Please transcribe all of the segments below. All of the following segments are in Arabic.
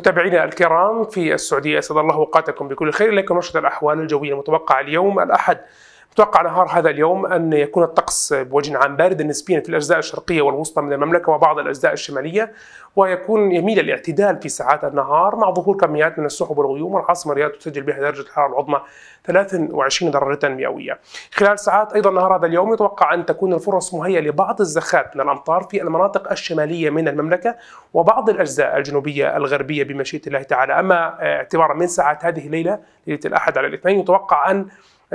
متابعينا الكرام في السعودية أسعد الله أوقاتكم بكل خير. إليكم نشرة الأحوال الجوية المتوقعة اليوم. الأحد متوقع نهار هذا اليوم أن يكون الطقس بوجه عام باردا نسبيا في الأجزاء الشرقية والوسطى من المملكة وبعض الأجزاء الشمالية ويكون يميل الاعتدال في ساعات النهار مع ظهور كميات من السحب والغيوم. والعاصمة الرياض تسجل بها درجة الحرارة العظمى 23 درجة مئوية. خلال ساعات أيضا نهار هذا اليوم يتوقع أن تكون الفرص مهيئة لبعض الزخات من الأمطار في المناطق الشمالية من المملكة وبعض الأجزاء الجنوبية الغربية بمشيئة الله تعالى. أما اعتبارا من ساعات هذه الليلة ليلة الأحد على الاثنين يتوقع أن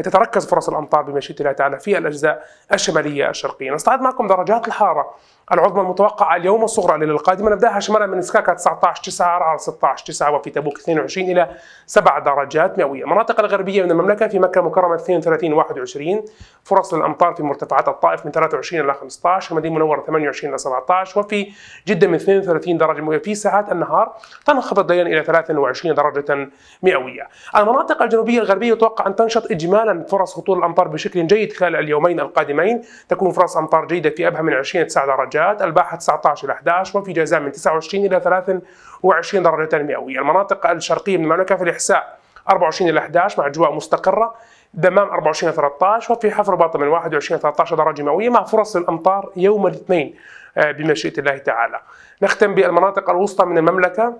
تتركز فرص الأمطار بمشيئة الله تعالى في الأجزاء الشمالية الشرقية. نستعرض معكم درجات الحرارة العظمى المتوقعة اليوم والصغرى الليلة القادمة نبدأها شمالا من سكاكا 19 9 على 16 9 وفي تبوك 22 إلى 7 درجات مئوية. المناطق الغربية من المملكة في مكة المكرمه 32 21 فرص للأمطار في مرتفعات الطائف من 23 إلى 15 المدينة المنورة 28 إلى 17 وفي جدة من 32 درجة مئوية في ساعات النهار تنخفض ليلا إلى 23 درجة مئوية. المناطق الجنوبية الغربية يتوقع أن تنشط اجمالا فرص هطول الأمطار بشكل جيد خلال اليومين القادمين تكون فرص أمطار جيدة في أبها من 20 إلى 9 درجات، الباحة 19 إلى 11 وفي جازان من 29 إلى 23 درجة مئوية. المناطق الشرقية من المملكة في الإحساء 24 إلى 11 مع أجواء مستقرة دمام 24 إلى 13 وفي حفر باطن من 21 إلى 13 درجة مئوية مع فرص الأمطار يوم الاثنين بمشيئة الله تعالى. نختم بالمناطق الوسطى من المملكة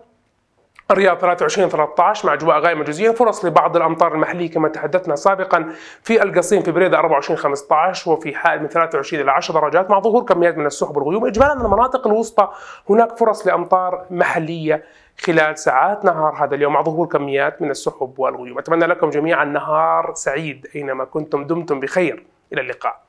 الرياض 23 13 مع أجواء غائمه جزئيا فرص لبعض الأمطار المحلية كما تحدثنا سابقا في القصيم في بريده 24 15 وفي حائل من 23 إلى 10 درجات مع ظهور كميات من السحب والغيوم. اجمالا من المناطق الوسطى هناك فرص لأمطار محلية خلال ساعات نهار هذا اليوم مع ظهور كميات من السحب والغيوم. أتمنى لكم جميعا نهار سعيد أينما كنتم دمتم بخير. إلى اللقاء.